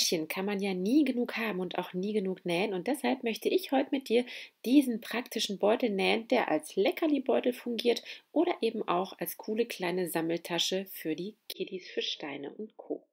Täschchen kann man ja nie genug haben und auch nie genug nähen und deshalb möchte ich heute mit dir diesen praktischen Beutel nähen, der als Leckerli-Beutel fungiert oder eben auch als coole kleine Sammeltasche für die Kiddies für Steine und Co.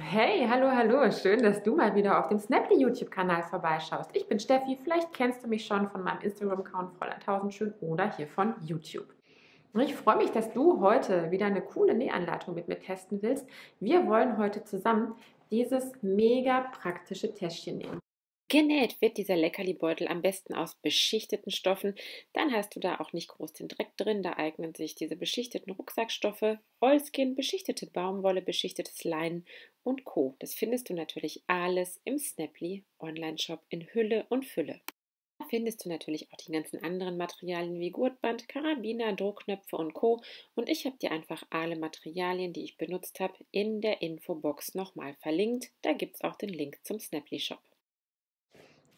Hey, hallo, hallo. Schön, dass du mal wieder auf dem Snaply YouTube-Kanal vorbeischaust. Ich bin Steffi. Vielleicht kennst du mich schon von meinem Instagram-Account Fräulein Tausendschön oder hier von YouTube. Ich freue mich, dass du heute wieder eine coole Nähanleitung mit mir testen willst. Wir wollen heute zusammen dieses mega praktische Täschchen nehmen. Genäht wird dieser Leckerli-Beutel am besten aus beschichteten Stoffen. Dann hast du da auch nicht groß den Dreck drin. Da eignen sich diese beschichteten Rucksackstoffe, Oilskin, beschichtete Baumwolle, beschichtetes Leinen und Co. Das findest du natürlich alles im Snaply Online-Shop in Hülle und Fülle. Da findest du natürlich auch die ganzen anderen Materialien wie Gurtband, Karabiner, Druckknöpfe und Co. Und ich habe dir einfach alle Materialien, die ich benutzt habe, in der Infobox nochmal verlinkt. Da gibt es auch den Link zum Snaply Shop.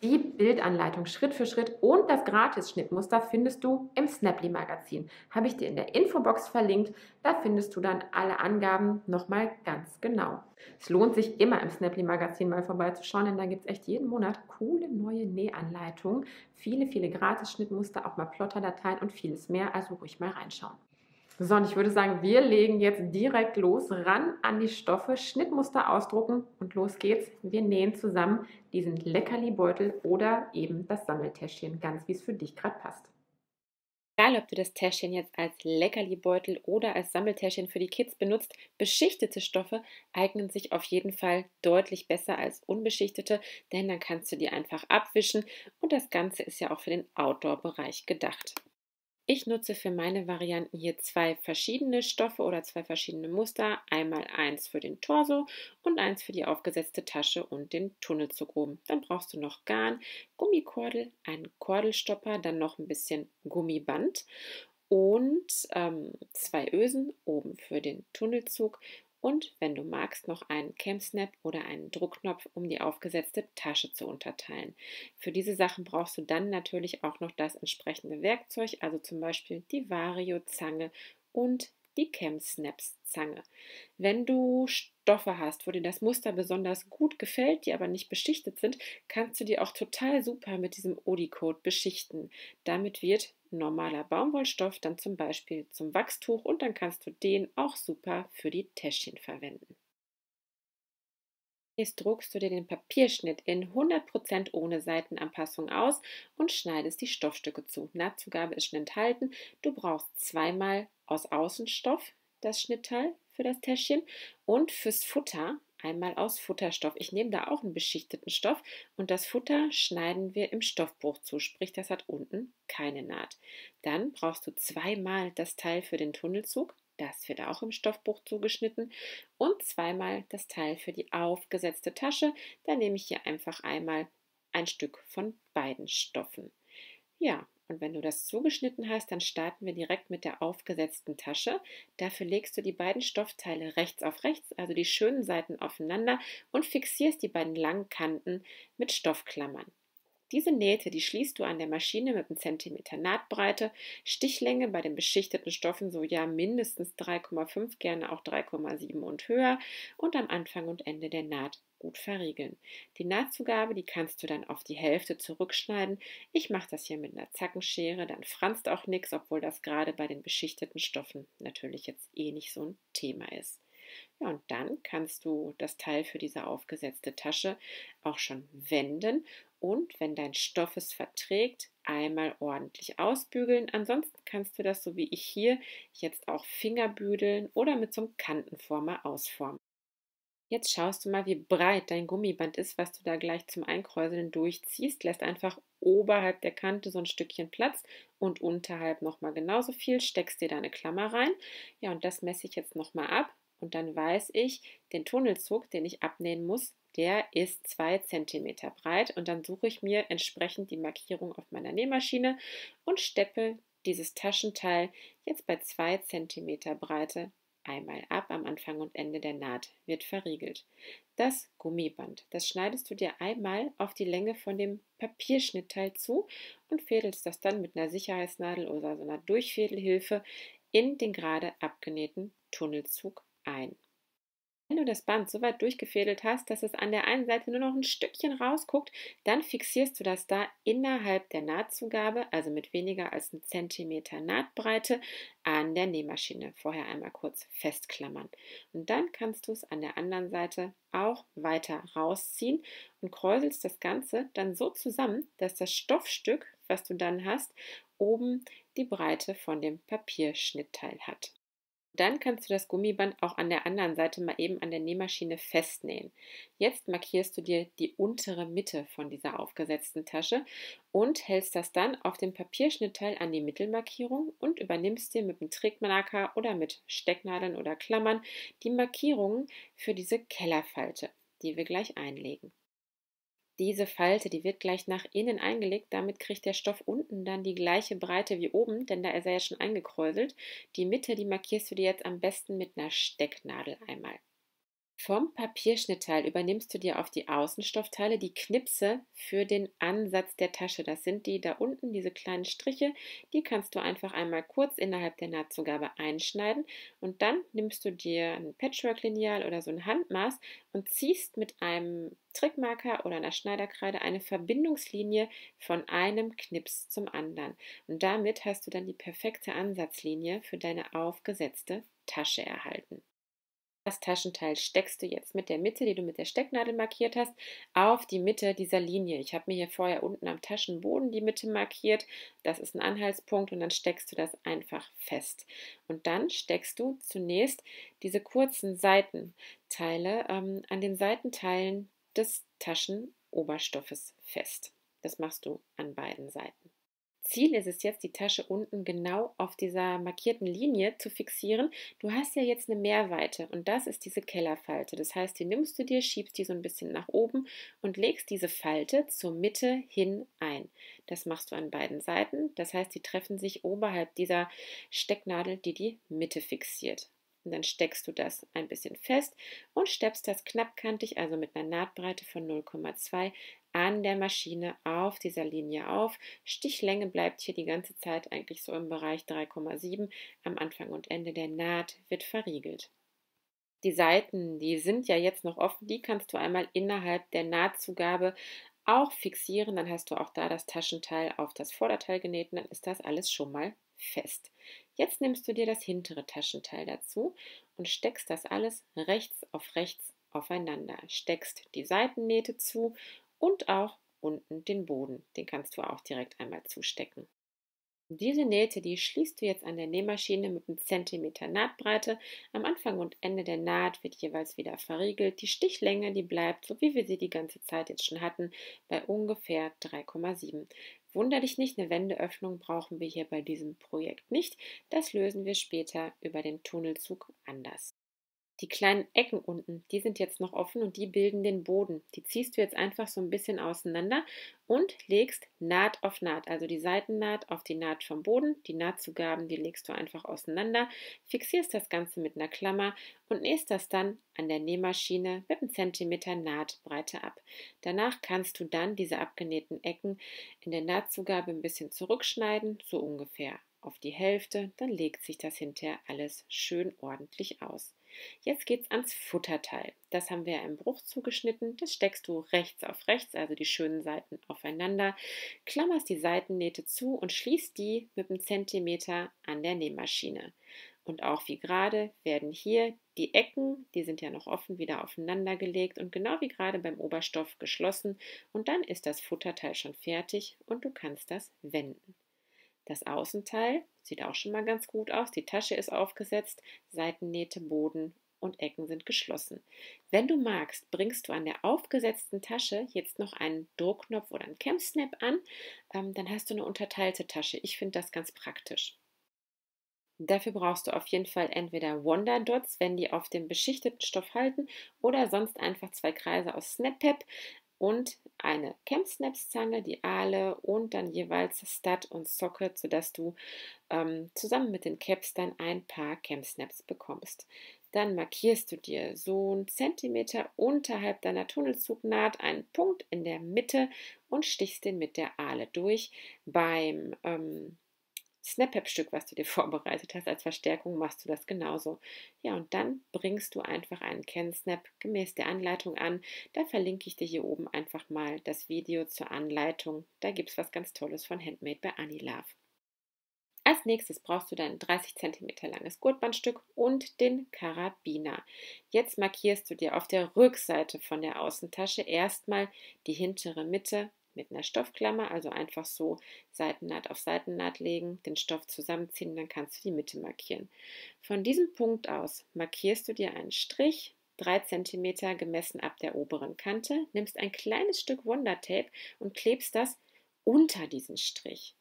Die Bildanleitung Schritt für Schritt und das Gratis-Schnittmuster findest du im Snaply Magazin. Habe ich dir in der Infobox verlinkt. Da findest du dann alle Angaben nochmal ganz genau. Es lohnt sich immer im Snaply Magazin mal vorbeizuschauen, denn da gibt es echt jeden Monat coole neue Nähanleitungen, viele, viele Gratis-Schnittmuster, auch mal Plotterdateien und vieles mehr. Also ruhig mal reinschauen. So, und ich würde sagen, wir legen jetzt direkt los, ran an die Stoffe, Schnittmuster ausdrucken und los geht's. Wir nähen zusammen diesen Leckerli-Beutel oder eben das Sammeltäschchen, ganz wie es für dich gerade passt. Egal, ob du das Täschchen jetzt als Leckerli-Beutel oder als Sammeltäschchen für die Kids benutzt, beschichtete Stoffe eignen sich auf jeden Fall deutlich besser als unbeschichtete, denn dann kannst du die einfach abwischen und das Ganze ist ja auch für den Outdoor-Bereich gedacht. Ich nutze für meine Varianten hier zwei verschiedene Stoffe oder zwei verschiedene Muster. Einmal eins für den Torso und eins für die aufgesetzte Tasche und den Tunnelzug oben. Dann brauchst du noch Garn, Gummikordel, einen Kordelstopper, dann noch ein bisschen Gummiband und ähm, zwei Ösen oben für den Tunnelzug und, wenn du magst, noch einen Cam-Snap oder einen Druckknopf, um die aufgesetzte Tasche zu unterteilen. Für diese Sachen brauchst du dann natürlich auch noch das entsprechende Werkzeug, also zum Beispiel die Vario-Zange und die Cam Snaps Zange. Wenn du Stoffe hast, wo dir das Muster besonders gut gefällt, die aber nicht beschichtet sind, kannst du die auch total super mit diesem Odi-Code beschichten. Damit wird normaler Baumwollstoff dann zum Beispiel zum Wachstuch und dann kannst du den auch super für die Täschchen verwenden. Jetzt druckst du dir den Papierschnitt in 100% ohne Seitenanpassung aus und schneidest die Stoffstücke zu. Nahtzugabe ist schon enthalten. Du brauchst zweimal aus Außenstoff das Schnittteil für das Täschchen und fürs Futter einmal aus Futterstoff. Ich nehme da auch einen beschichteten Stoff und das Futter schneiden wir im Stoffbruch zu, sprich das hat unten keine Naht. Dann brauchst du zweimal das Teil für den Tunnelzug, das wird auch im Stoffbruch zugeschnitten und zweimal das Teil für die aufgesetzte Tasche. Da nehme ich hier einfach einmal ein Stück von beiden Stoffen. Ja, und wenn du das zugeschnitten hast, dann starten wir direkt mit der aufgesetzten Tasche. Dafür legst du die beiden Stoffteile rechts auf rechts, also die schönen Seiten aufeinander und fixierst die beiden langen Kanten mit Stoffklammern. Diese Nähte, die schließt du an der Maschine mit einem Zentimeter Nahtbreite, Stichlänge bei den beschichteten Stoffen so ja mindestens 3,5, gerne auch 3,7 und höher und am Anfang und Ende der Naht gut verriegeln. Die Nahtzugabe, die kannst du dann auf die Hälfte zurückschneiden. Ich mache das hier mit einer Zackenschere, dann franzt auch nichts, obwohl das gerade bei den beschichteten Stoffen natürlich jetzt eh nicht so ein Thema ist. Ja, und dann kannst du das Teil für diese aufgesetzte Tasche auch schon wenden und wenn dein Stoff es verträgt, einmal ordentlich ausbügeln. Ansonsten kannst du das so wie ich hier jetzt auch Fingerbüdeln oder mit so einem Kantenformer ausformen. Jetzt schaust du mal, wie breit dein Gummiband ist, was du da gleich zum Einkräuseln durchziehst. Lässt einfach oberhalb der Kante so ein Stückchen Platz und unterhalb nochmal genauso viel. Steckst dir da eine Klammer rein. Ja, und das messe ich jetzt nochmal ab. Und dann weiß ich, den Tunnelzug, den ich abnähen muss, der ist 2 cm breit. Und dann suche ich mir entsprechend die Markierung auf meiner Nähmaschine und steppe dieses Taschenteil jetzt bei 2 cm Breite einmal ab am Anfang und Ende der Naht, wird verriegelt. Das Gummiband, das schneidest du dir einmal auf die Länge von dem Papierschnittteil zu und fädelst das dann mit einer Sicherheitsnadel oder so einer Durchfädelhilfe in den gerade abgenähten Tunnelzug ein. Wenn du das Band so weit durchgefädelt hast, dass es an der einen Seite nur noch ein Stückchen rausguckt, dann fixierst du das da innerhalb der Nahtzugabe, also mit weniger als einem Zentimeter Nahtbreite, an der Nähmaschine. Vorher einmal kurz festklammern. Und dann kannst du es an der anderen Seite auch weiter rausziehen und kräuselst das Ganze dann so zusammen, dass das Stoffstück, was du dann hast, oben die Breite von dem Papierschnittteil hat. Dann kannst du das Gummiband auch an der anderen Seite mal eben an der Nähmaschine festnähen. Jetzt markierst du dir die untere Mitte von dieser aufgesetzten Tasche und hältst das dann auf dem Papierschnittteil an die Mittelmarkierung und übernimmst dir mit einem Trickmarker oder mit Stecknadeln oder Klammern die Markierungen für diese Kellerfalte, die wir gleich einlegen. Diese Falte, die wird gleich nach innen eingelegt. Damit kriegt der Stoff unten dann die gleiche Breite wie oben, denn da ist er ja schon eingekräuselt. Die Mitte, die markierst du dir jetzt am besten mit einer Stecknadel einmal. Vom Papierschnittteil übernimmst du dir auf die Außenstoffteile die Knipse für den Ansatz der Tasche. Das sind die da unten, diese kleinen Striche. Die kannst du einfach einmal kurz innerhalb der Nahtzugabe einschneiden und dann nimmst du dir ein Patchwork-Lineal oder so ein Handmaß und ziehst mit einem Trickmarker oder einer Schneiderkreide eine Verbindungslinie von einem Knips zum anderen. Und damit hast du dann die perfekte Ansatzlinie für deine aufgesetzte Tasche erhalten. Das Taschenteil steckst du jetzt mit der Mitte, die du mit der Stecknadel markiert hast, auf die Mitte dieser Linie. Ich habe mir hier vorher unten am Taschenboden die Mitte markiert. Das ist ein Anhaltspunkt und dann steckst du das einfach fest. Und dann steckst du zunächst diese kurzen Seitenteile ähm, an den Seitenteilen des Taschenoberstoffes fest. Das machst du an beiden Seiten. Ziel ist es jetzt, die Tasche unten genau auf dieser markierten Linie zu fixieren. Du hast ja jetzt eine Mehrweite und das ist diese Kellerfalte. Das heißt, die nimmst du dir, schiebst die so ein bisschen nach oben und legst diese Falte zur Mitte hin ein. Das machst du an beiden Seiten. Das heißt, die treffen sich oberhalb dieser Stecknadel, die die Mitte fixiert. Und dann steckst du das ein bisschen fest und steppst das knappkantig, also mit einer Nahtbreite von 0,2 an der Maschine auf dieser Linie auf. Stichlänge bleibt hier die ganze Zeit eigentlich so im Bereich 3,7. Am Anfang und Ende der Naht wird verriegelt. Die Seiten, die sind ja jetzt noch offen, die kannst du einmal innerhalb der Nahtzugabe auch fixieren. Dann hast du auch da das Taschenteil auf das Vorderteil genäht und dann ist das alles schon mal fest. Jetzt nimmst du dir das hintere Taschenteil dazu und steckst das alles rechts auf rechts aufeinander. Steckst die Seitennähte zu und auch unten den Boden. Den kannst du auch direkt einmal zustecken. Diese Nähte, die schließt du jetzt an der Nähmaschine mit einem Zentimeter Nahtbreite. Am Anfang und Ende der Naht wird jeweils wieder verriegelt. Die Stichlänge, die bleibt, so wie wir sie die ganze Zeit jetzt schon hatten, bei ungefähr 3,7. Wunder dich nicht, eine Wendeöffnung brauchen wir hier bei diesem Projekt nicht. Das lösen wir später über den Tunnelzug anders. Die kleinen Ecken unten, die sind jetzt noch offen und die bilden den Boden. Die ziehst du jetzt einfach so ein bisschen auseinander und legst Naht auf Naht, also die Seitennaht auf die Naht vom Boden. Die Nahtzugaben, die legst du einfach auseinander, fixierst das Ganze mit einer Klammer und nähst das dann an der Nähmaschine mit einem Zentimeter Nahtbreite ab. Danach kannst du dann diese abgenähten Ecken in der Nahtzugabe ein bisschen zurückschneiden, so ungefähr auf die Hälfte, dann legt sich das hinterher alles schön ordentlich aus. Jetzt geht es ans Futterteil. Das haben wir im Bruch zugeschnitten. Das steckst du rechts auf rechts, also die schönen Seiten aufeinander, klammerst die Seitennähte zu und schließt die mit einem Zentimeter an der Nähmaschine. Und auch wie gerade werden hier die Ecken, die sind ja noch offen, wieder aufeinander gelegt und genau wie gerade beim Oberstoff geschlossen. Und dann ist das Futterteil schon fertig und du kannst das wenden. Das Außenteil sieht auch schon mal ganz gut aus. Die Tasche ist aufgesetzt, Seitennähte, Boden und Ecken sind geschlossen. Wenn du magst, bringst du an der aufgesetzten Tasche jetzt noch einen Druckknopf oder einen Cam-Snap an. Ähm, dann hast du eine unterteilte Tasche. Ich finde das ganz praktisch. Dafür brauchst du auf jeden Fall entweder Wonder Dots, wenn die auf dem beschichteten Stoff halten, oder sonst einfach zwei Kreise aus Snap-Pep. Und eine Camp-Snaps-Zange, die Aale und dann jeweils Stud und Socket, sodass du ähm, zusammen mit den Caps dann ein paar Camp-Snaps bekommst. Dann markierst du dir so einen Zentimeter unterhalb deiner Tunnelzugnaht einen Punkt in der Mitte und stichst den mit der Aale durch. Beim ähm, Snap-Stück, was du dir vorbereitet hast, als Verstärkung machst du das genauso. Ja, und dann bringst du einfach einen Can-Snap gemäß der Anleitung an. Da verlinke ich dir hier oben einfach mal das Video zur Anleitung. Da gibt es was ganz Tolles von Handmade bei Anilove. Als nächstes brauchst du dein 30 cm langes Gurtbandstück und den Karabiner. Jetzt markierst du dir auf der Rückseite von der Außentasche erstmal die hintere Mitte mit einer Stoffklammer, also einfach so Seitennaht auf Seitennaht legen, den Stoff zusammenziehen, dann kannst du die Mitte markieren. Von diesem Punkt aus markierst du dir einen Strich, 3 cm gemessen ab der oberen Kante, nimmst ein kleines Stück Wondertape und klebst das unter diesen Strich.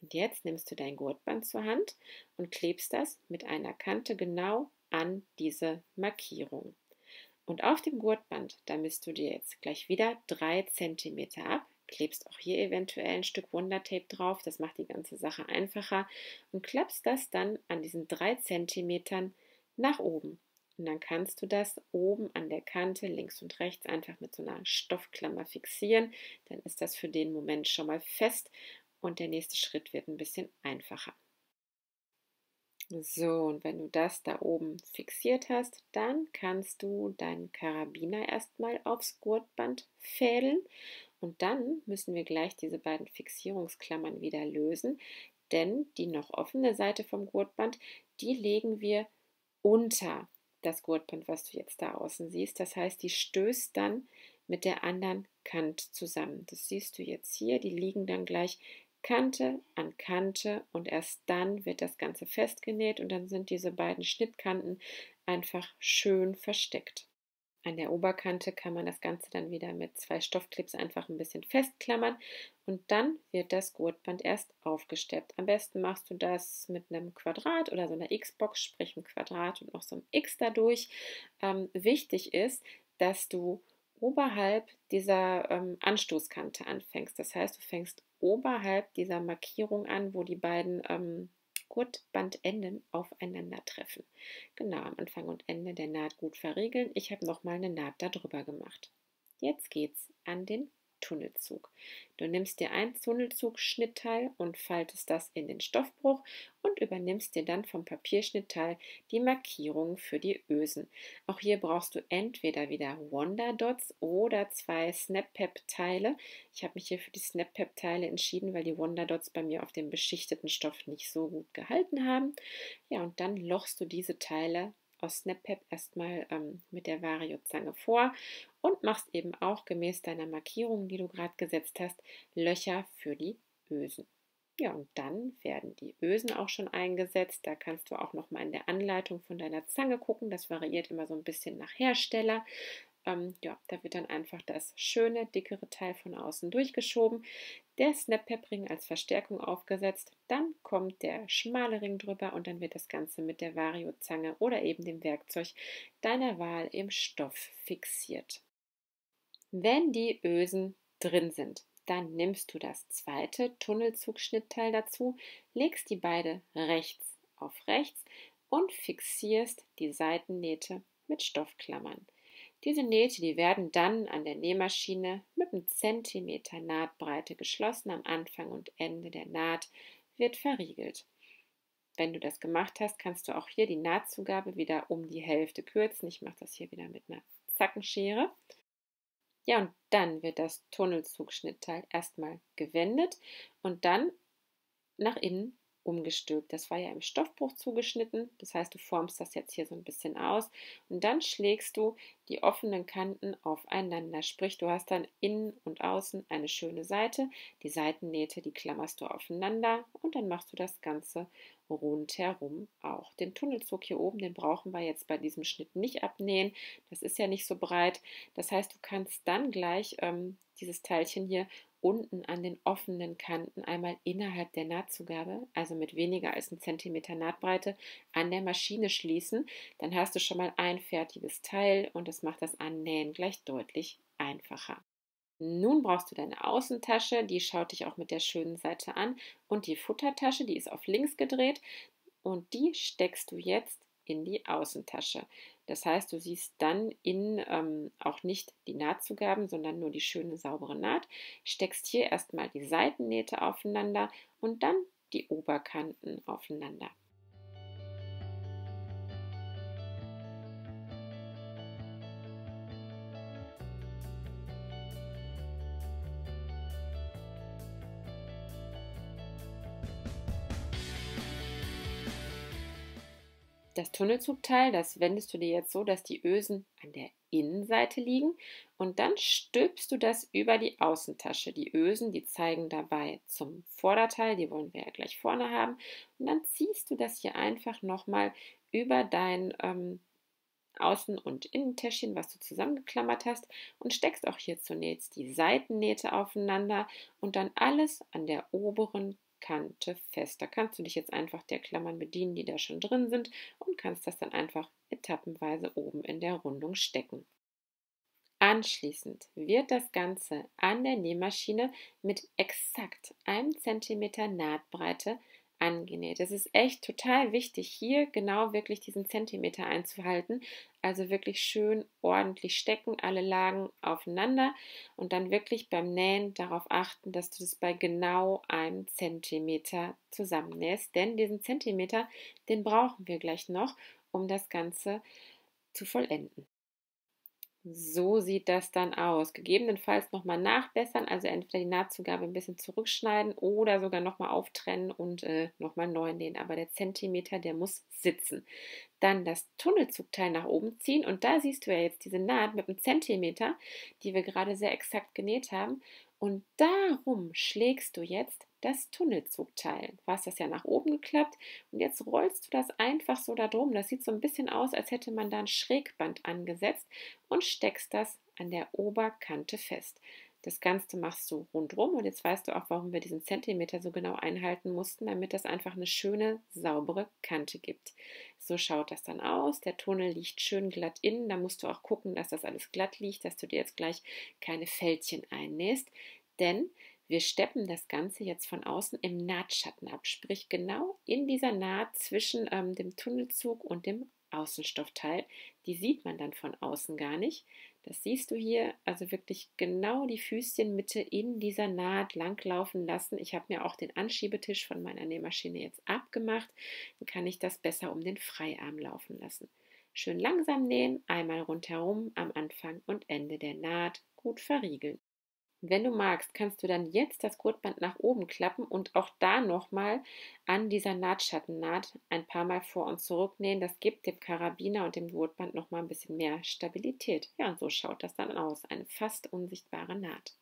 Und jetzt nimmst du dein Gurtband zur Hand und klebst das mit einer Kante genau an diese Markierung. Und auf dem Gurtband, da misst du dir jetzt gleich wieder 3 cm ab, klebst auch hier eventuell ein Stück Wondertape drauf, das macht die ganze Sache einfacher und klappst das dann an diesen 3 cm nach oben. Und dann kannst du das oben an der Kante links und rechts einfach mit so einer Stoffklammer fixieren. Dann ist das für den Moment schon mal fest und der nächste Schritt wird ein bisschen einfacher. So, und wenn du das da oben fixiert hast, dann kannst du deinen Karabiner erstmal aufs Gurtband fädeln und dann müssen wir gleich diese beiden Fixierungsklammern wieder lösen, denn die noch offene Seite vom Gurtband, die legen wir unter das Gurtband, was du jetzt da außen siehst. Das heißt, die stößt dann mit der anderen Kant zusammen. Das siehst du jetzt hier, die liegen dann gleich Kante an Kante und erst dann wird das Ganze festgenäht und dann sind diese beiden Schnittkanten einfach schön versteckt. An der Oberkante kann man das Ganze dann wieder mit zwei Stoffclips einfach ein bisschen festklammern und dann wird das Gurtband erst aufgesteppt. Am besten machst du das mit einem Quadrat oder so einer X-Box, sprich ein Quadrat und noch so ein X dadurch. Ähm, wichtig ist, dass du oberhalb dieser ähm, Anstoßkante anfängst. Das heißt, du fängst oberhalb dieser Markierung an, wo die beiden ähm, Gurtbandenden aufeinandertreffen. Genau am Anfang und Ende der Naht gut verriegeln. Ich habe nochmal eine Naht darüber gemacht. Jetzt geht's an den Tunnelzug. Du nimmst dir ein Tunnelzug-Schnittteil und faltest das in den Stoffbruch und übernimmst dir dann vom Papierschnittteil die Markierungen für die Ösen. Auch hier brauchst du entweder wieder Wonder Dots oder zwei Snap-Pep-Teile. Ich habe mich hier für die Snap-Pep-Teile entschieden, weil die Wonder Dots bei mir auf dem beschichteten Stoff nicht so gut gehalten haben. Ja, und dann lochst du diese Teile aus SnapPep erstmal ähm, mit der Vario-Zange vor und machst eben auch gemäß deiner Markierung, die du gerade gesetzt hast, Löcher für die Ösen. Ja, und dann werden die Ösen auch schon eingesetzt. Da kannst du auch noch mal in der Anleitung von deiner Zange gucken. Das variiert immer so ein bisschen nach Hersteller. Ähm, ja, da wird dann einfach das schöne, dickere Teil von außen durchgeschoben, der Snap-Pep-Ring als Verstärkung aufgesetzt, dann kommt der schmale Ring drüber und dann wird das Ganze mit der Vario-Zange oder eben dem Werkzeug deiner Wahl im Stoff fixiert. Wenn die Ösen drin sind, dann nimmst du das zweite Tunnelzugschnittteil dazu, legst die beide rechts auf rechts und fixierst die Seitennähte mit Stoffklammern. Diese Nähte, die werden dann an der Nähmaschine mit einem Zentimeter Nahtbreite geschlossen. Am Anfang und Ende der Naht wird verriegelt. Wenn du das gemacht hast, kannst du auch hier die Nahtzugabe wieder um die Hälfte kürzen. Ich mache das hier wieder mit einer Zackenschere. Ja, und dann wird das Tunnelzugschnittteil erstmal gewendet und dann nach innen umgestülpt. Das war ja im Stoffbruch zugeschnitten. Das heißt, du formst das jetzt hier so ein bisschen aus und dann schlägst du die offenen Kanten aufeinander. Sprich, du hast dann innen und außen eine schöne Seite. Die Seitennähte, die klammerst du aufeinander und dann machst du das Ganze rundherum auch. Den Tunnelzug hier oben, den brauchen wir jetzt bei diesem Schnitt nicht abnähen. Das ist ja nicht so breit. Das heißt, du kannst dann gleich ähm, dieses Teilchen hier unten an den offenen Kanten einmal innerhalb der Nahtzugabe, also mit weniger als einem Zentimeter Nahtbreite, an der Maschine schließen. Dann hast du schon mal ein fertiges Teil und das macht das Annähen gleich deutlich einfacher. Nun brauchst du deine Außentasche, die schaut dich auch mit der schönen Seite an und die Futtertasche, die ist auf links gedreht und die steckst du jetzt in die Außentasche. Das heißt, du siehst dann in ähm, auch nicht die Nahtzugaben, sondern nur die schöne saubere Naht. Steckst hier erstmal die Seitennähte aufeinander und dann die Oberkanten aufeinander. Das Tunnelzugteil, das wendest du dir jetzt so, dass die Ösen an der Innenseite liegen und dann stülpst du das über die Außentasche. Die Ösen, die zeigen dabei zum Vorderteil, die wollen wir ja gleich vorne haben. Und dann ziehst du das hier einfach nochmal über dein ähm, Außen- und Innentäschchen, was du zusammengeklammert hast und steckst auch hier zunächst die Seitennähte aufeinander und dann alles an der oberen Kante fest. Da kannst du dich jetzt einfach der Klammern bedienen, die da schon drin sind und kannst das dann einfach etappenweise oben in der Rundung stecken. Anschließend wird das Ganze an der Nähmaschine mit exakt einem Zentimeter Nahtbreite angenäht. Es ist echt total wichtig, hier genau wirklich diesen Zentimeter einzuhalten. Also wirklich schön ordentlich stecken, alle Lagen aufeinander und dann wirklich beim Nähen darauf achten, dass du das bei genau einem Zentimeter zusammennähst. Denn diesen Zentimeter, den brauchen wir gleich noch, um das Ganze zu vollenden. So sieht das dann aus. Gegebenenfalls nochmal nachbessern, also entweder die Nahtzugabe ein bisschen zurückschneiden oder sogar nochmal auftrennen und äh, nochmal neu nähen. Aber der Zentimeter, der muss sitzen. Dann das Tunnelzugteil nach oben ziehen und da siehst du ja jetzt diese Naht mit einem Zentimeter, die wir gerade sehr exakt genäht haben. Und darum schlägst du jetzt das Tunnelzugteil. Du hast das ja nach oben geklappt und jetzt rollst du das einfach so da drum. Das sieht so ein bisschen aus, als hätte man da ein Schrägband angesetzt und steckst das an der Oberkante fest. Das Ganze machst du rundrum und jetzt weißt du auch, warum wir diesen Zentimeter so genau einhalten mussten, damit das einfach eine schöne, saubere Kante gibt. So schaut das dann aus. Der Tunnel liegt schön glatt innen. Da musst du auch gucken, dass das alles glatt liegt, dass du dir jetzt gleich keine Fältchen einnähst. Denn wir steppen das Ganze jetzt von außen im Nahtschatten ab, sprich genau in dieser Naht zwischen ähm, dem Tunnelzug und dem Außenstoffteil. Die sieht man dann von außen gar nicht. Das siehst du hier, also wirklich genau die Füßchenmitte in dieser Naht langlaufen lassen. Ich habe mir auch den Anschiebetisch von meiner Nähmaschine jetzt abgemacht. Dann kann ich das besser um den Freiarm laufen lassen. Schön langsam nähen, einmal rundherum am Anfang und Ende der Naht gut verriegeln. Wenn du magst, kannst du dann jetzt das Gurtband nach oben klappen und auch da nochmal an dieser Nahtschattennaht ein paar Mal vor und zurück nähen. Das gibt dem Karabiner und dem Gurtband nochmal ein bisschen mehr Stabilität. Ja, und so schaut das dann aus. Eine fast unsichtbare Naht.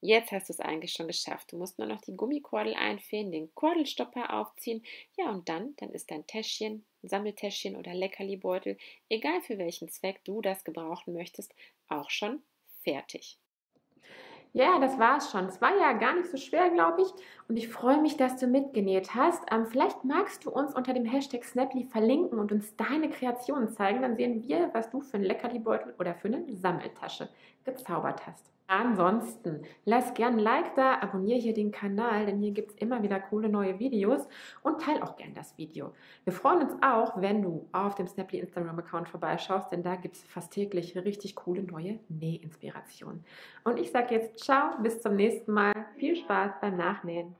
Jetzt hast du es eigentlich schon geschafft. Du musst nur noch die Gummikordel einfäden, den Kordelstopper aufziehen. Ja, und dann, dann ist dein Täschchen, Sammeltäschchen oder Leckerlibeutel, egal für welchen Zweck du das gebrauchen möchtest, auch schon fertig. Ja, das war's schon. Es war ja gar nicht so schwer, glaube ich. Und ich freue mich, dass du mitgenäht hast. Ähm, vielleicht magst du uns unter dem Hashtag Snaply verlinken und uns deine Kreationen zeigen. Dann sehen wir, was du für einen Leckerli-Beutel oder für eine Sammeltasche gezaubert hast. Ansonsten lass gern ein Like da, abonniere hier den Kanal, denn hier gibt es immer wieder coole neue Videos und teile auch gern das Video. Wir freuen uns auch, wenn du auf dem Snaply Instagram-Account vorbeischaust, denn da gibt es fast täglich richtig coole neue Nähinspirationen. Und ich sage jetzt ciao, bis zum nächsten Mal. Viel Spaß beim Nachnähen.